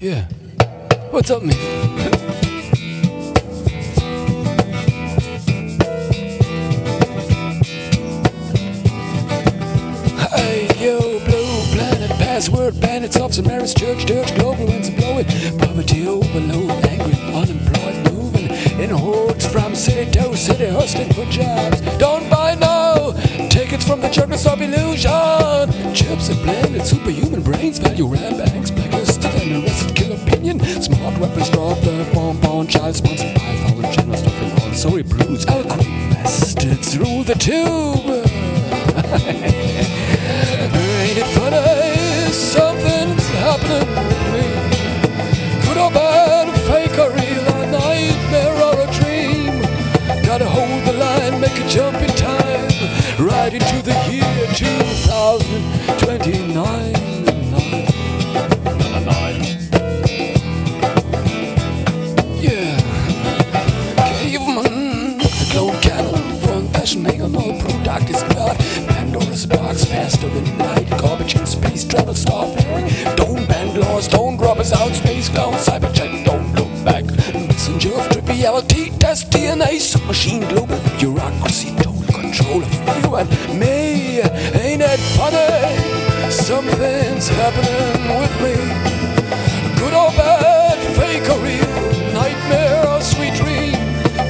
Yeah. What's up, man? Hey, yo, blue planet, password bandits, of St. Mary's church, church, global winds blowing. Poverty overload, angry, unemployed, moving in hordes from city to city, hustling for jobs. Don't buy now, tickets from the jungles of illusion. Chips and blended, superhuman brains, value ram banks, weapons, drop the bomb, bomb, child sponsored by fallen channels, stuffing all sorry bruce. Eloquent bastards through the tube. Don't bend laws, don't drop us out, space clown, cyberjet, don't look back. Messenger of triviality, test DNA, submachine, global bureaucracy, total control of you and me. Ain't it funny? Something's happening with me. Good or bad, fake or real, nightmare or sweet dream.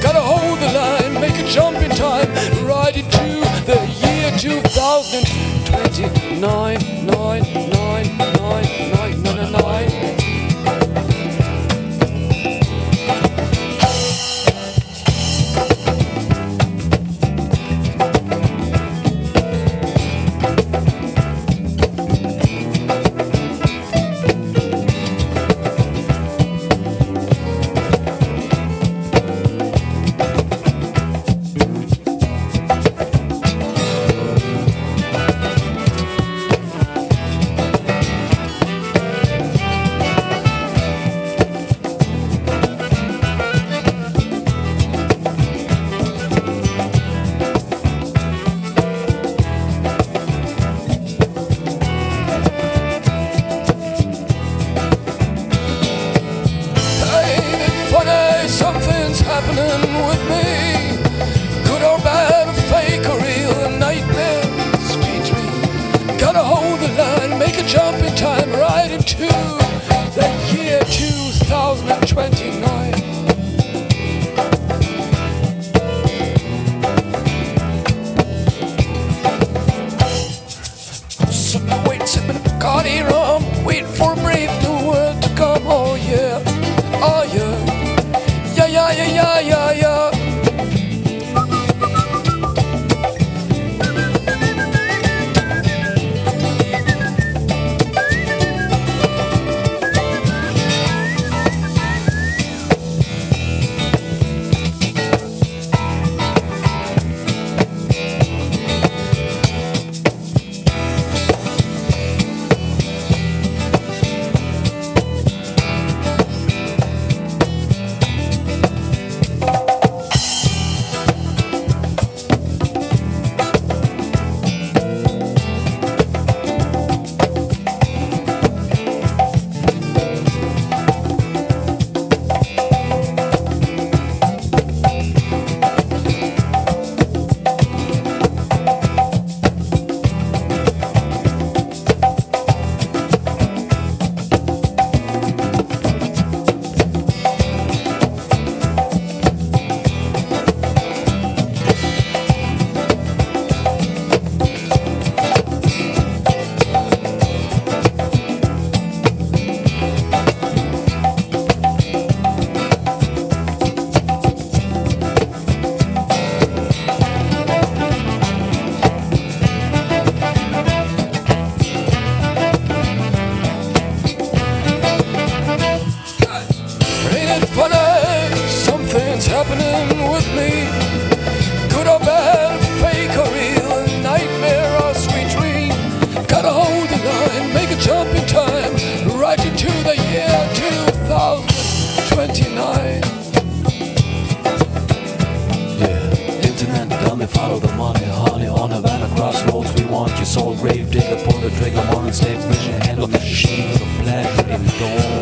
Gotta hold the line, make a jump in time, right into the year 2029. follow the money, honey, on Havanna crossroads. We want your soul, grave digger, pull the trigger, morning slave, hand handle the machine of pleasure in the door.